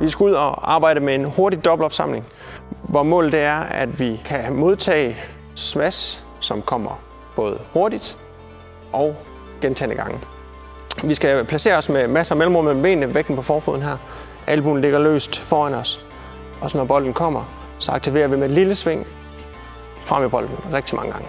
Vi skal ud og arbejde med en hurtig dobbeltopsamling, hvor målet det er, at vi kan modtage smash, som kommer både hurtigt og gentagende gange. Vi skal placere os med masser af mellemrum mellem benene, vægten på forfoden her. Albuen ligger løst foran os. Og så når bolden kommer, så aktiverer vi med et lille sving frem i bolden rigtig mange gange.